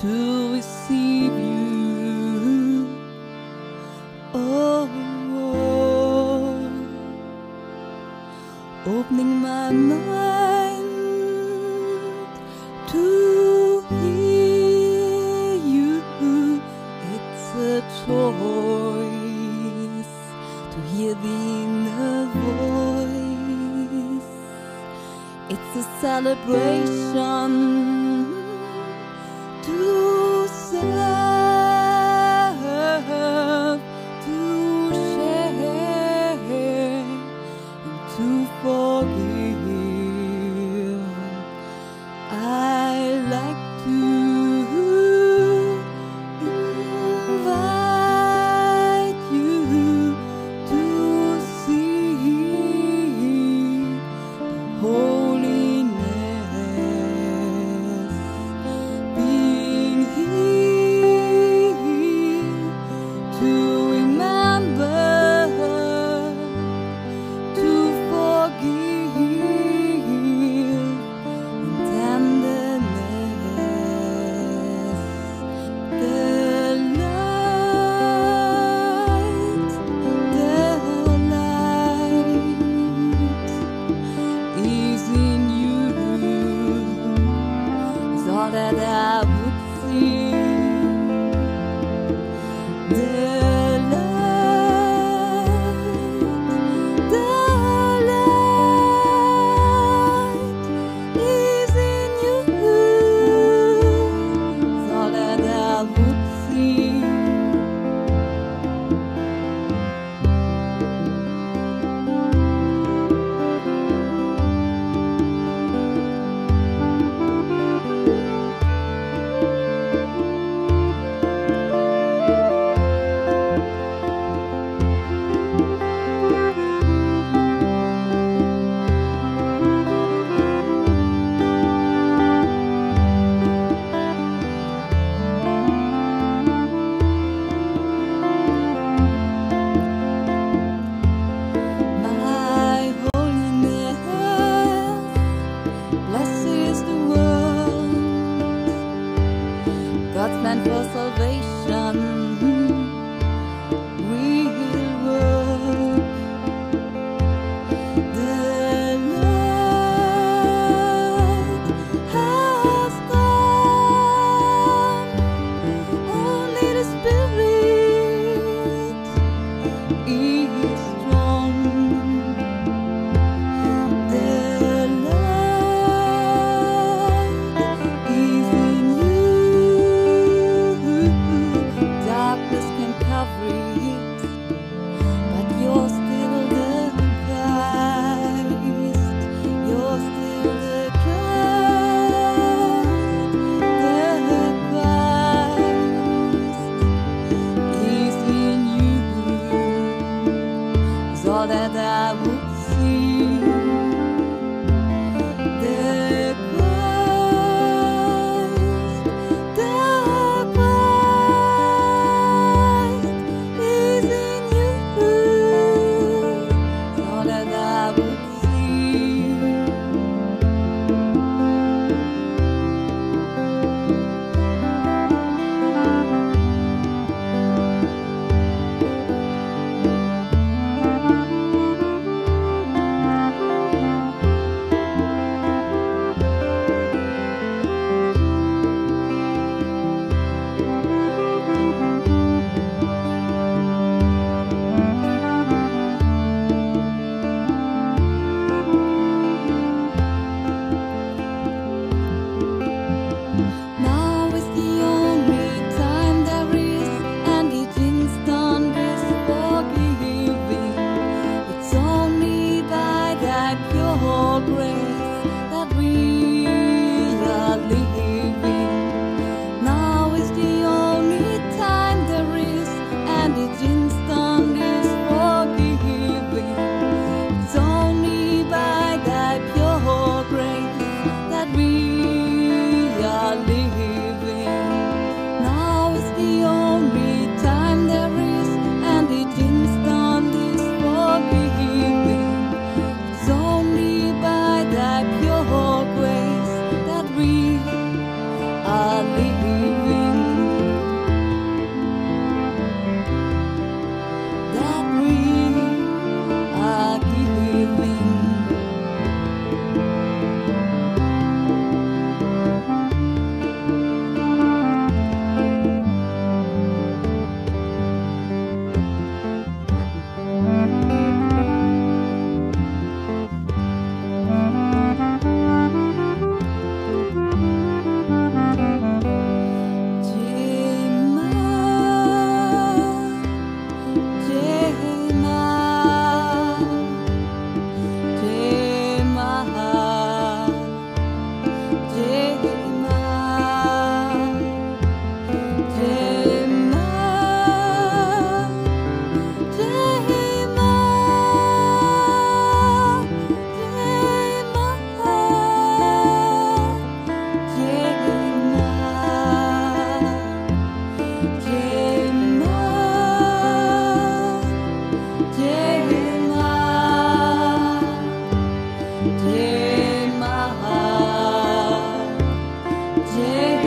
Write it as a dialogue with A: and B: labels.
A: to receive you. Oh, opening my mind to hear you. It's a choice to hear the inner voice. It's a celebration 묵지. God's plan for salvation Yeah.